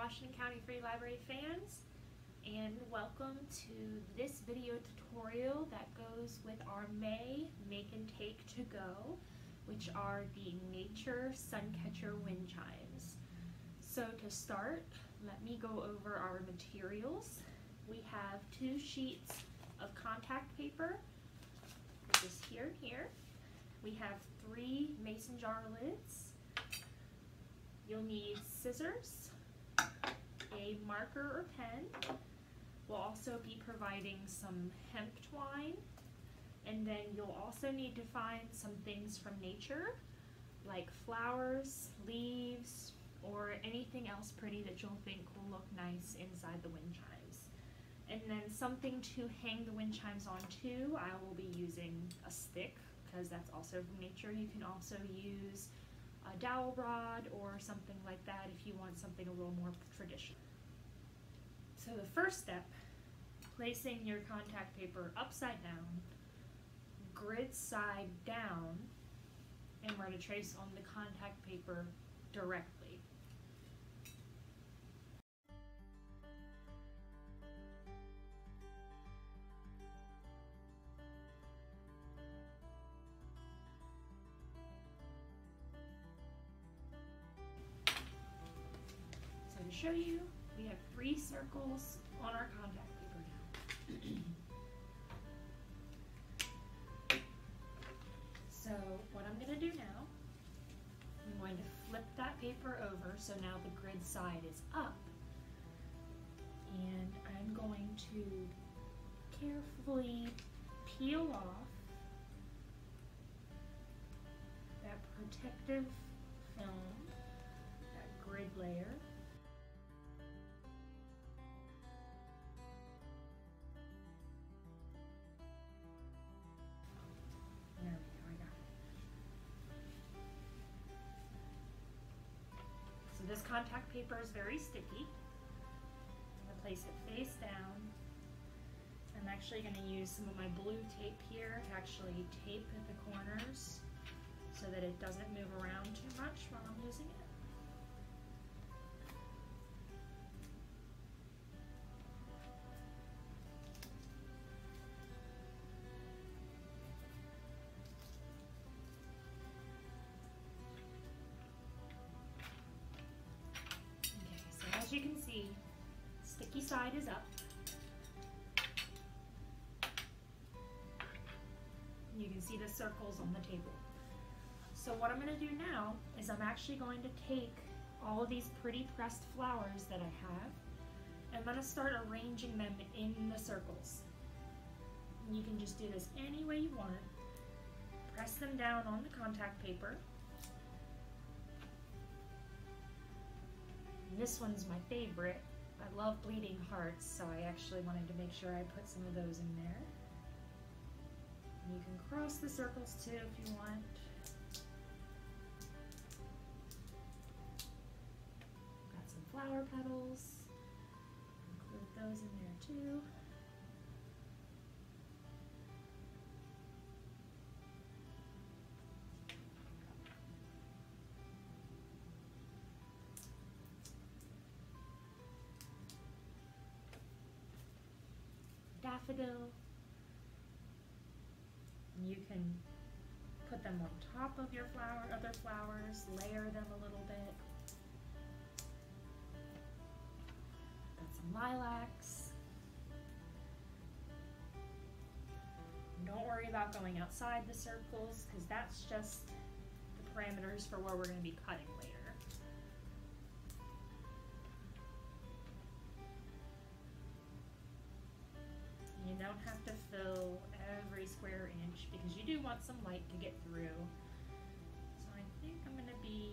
Washington County Free Library fans and welcome to this video tutorial that goes with our May Make and Take to Go which are the Nature Suncatcher wind chimes. So to start, let me go over our materials. We have two sheets of contact paper, which is here and here. We have three mason jar lids, You'll need scissors, a marker or pen. We'll also be providing some hemp twine. And then you'll also need to find some things from nature, like flowers, leaves, or anything else pretty that you'll think will look nice inside the wind chimes. And then something to hang the wind chimes on too, I will be using a stick because that's also from nature. You can also use a dowel rod or something like that if you want something a little more traditional. So the first step, placing your contact paper upside down, grid side down, and we're going to trace on the contact paper directly. Show you, we have three circles on our contact paper now. so what I'm going to do now, I'm going to flip that paper over so now the grid side is up. And I'm going to carefully peel off that protective film, that grid layer. Contact paper is very sticky. I'm going to place it face down. I'm actually going to use some of my blue tape here to actually tape the corners so that it doesn't move around too much while I'm using it. You can see, sticky side is up. You can see the circles on the table. So what I'm going to do now is I'm actually going to take all of these pretty pressed flowers that I have and I'm going to start arranging them in the circles. And you can just do this any way you want. Press them down on the contact paper this one's my favorite. I love bleeding hearts, so I actually wanted to make sure I put some of those in there. And you can cross the circles too if you want. Got some flower petals. Include those in there too. Daffodil. You can put them on top of your flower, other flowers, layer them a little bit. Got some lilacs. Don't worry about going outside the circles because that's just the parameters for where we're going to be cutting later. Don't have to fill every square inch because you do want some light to get through. So I think I'm going to be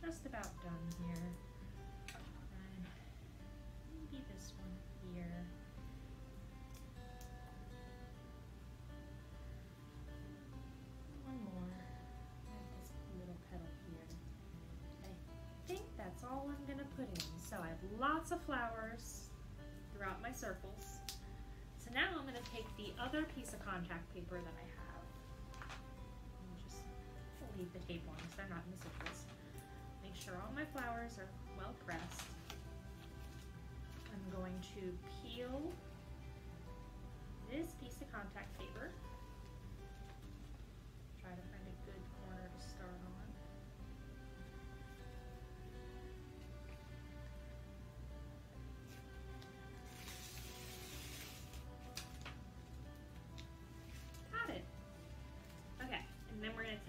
just about done here. Maybe this one here. One more. this little petal here. I think that's all I'm going to put in. So I have lots of flowers throughout my circles take the other piece of contact paper that I have and just leave the tape on so they're not in the circles. Make sure all my flowers are well pressed. I'm going to peel this piece of contact paper.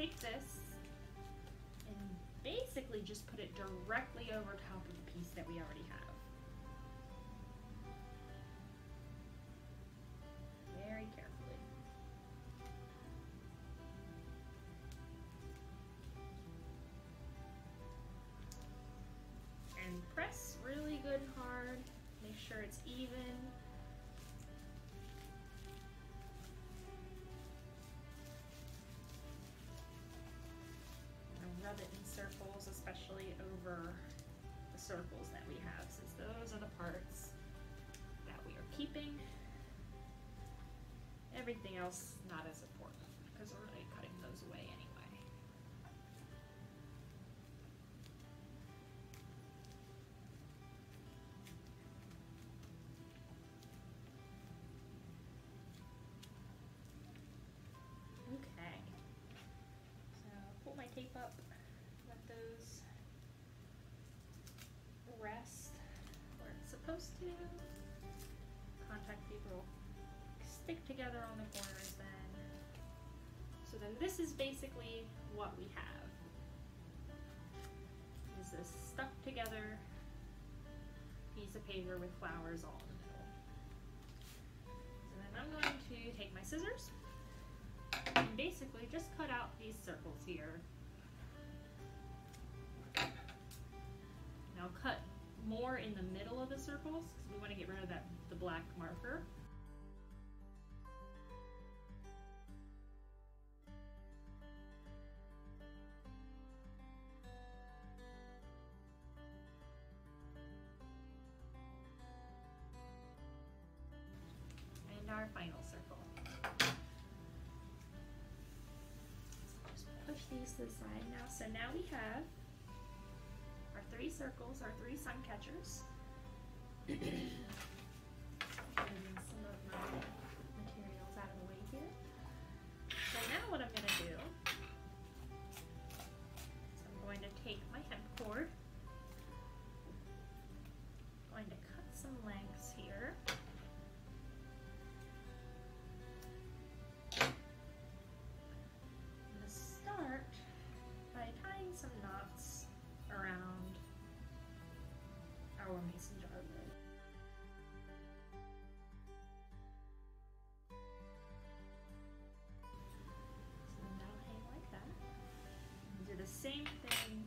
Take this and basically just put it directly over top of the piece that we already have. Over the circles that we have, since those are the parts that we are keeping. Everything else not as important because we're already cutting those away anyway. Okay. So pull my tape up, let those rest where it's supposed to. Contact will stick together on the corners then. So then this is basically what we have. Is this stuck together piece of paper with flowers all in the middle. So then I'm going to take my scissors and basically just cut out these circles here. Now cut more in the middle of the circles because we want to get rid of that the black marker. And our final circle. Just push these to the side now. So now we have three circles, our three sun catchers. Our mason jar lid. So that'll hang like that. And do the same thing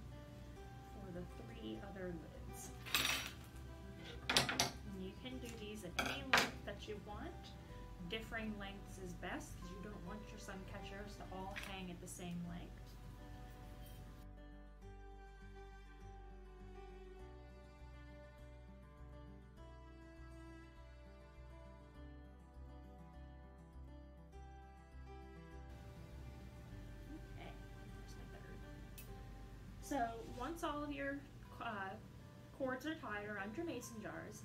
for the three other lids. And you can do these at any length that you want. Differing lengths is best because you don't want your sun catchers to all hang at the same length. So once all of your uh, cords are tied around your mason jars,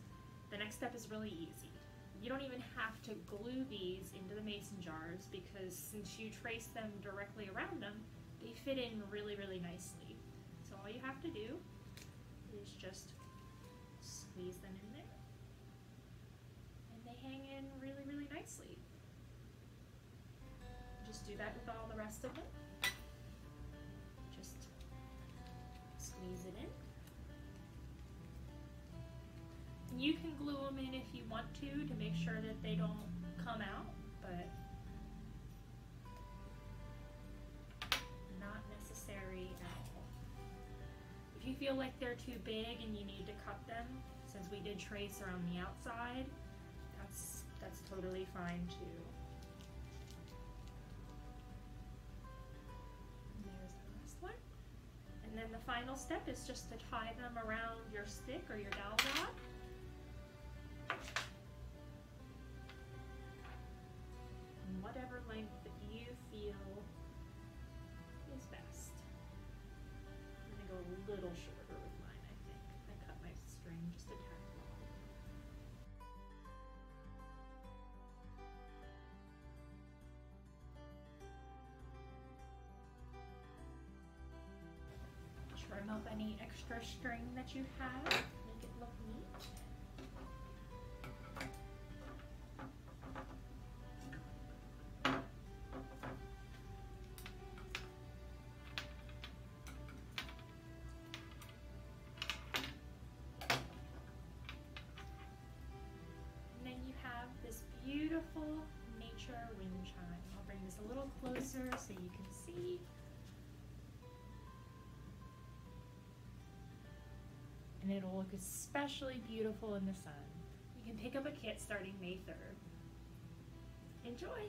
the next step is really easy. You don't even have to glue these into the mason jars because since you trace them directly around them, they fit in really, really nicely. So all you have to do is just squeeze them in there and they hang in really, really nicely. Just do that with all the rest of them. Squeeze it in. You can glue them in if you want to to make sure that they don't come out, but not necessary at all. If you feel like they're too big and you need to cut them, since we did trace around the outside, that's that's totally fine too. The final step is just to tie them around your stick or your dowel rod. Whatever length that you feel string that you have. Make it look neat. And then you have this beautiful nature wind chime. I'll bring this a little closer so you can see. And it'll look especially beautiful in the sun. You can pick up a kit starting May 3rd. Enjoy!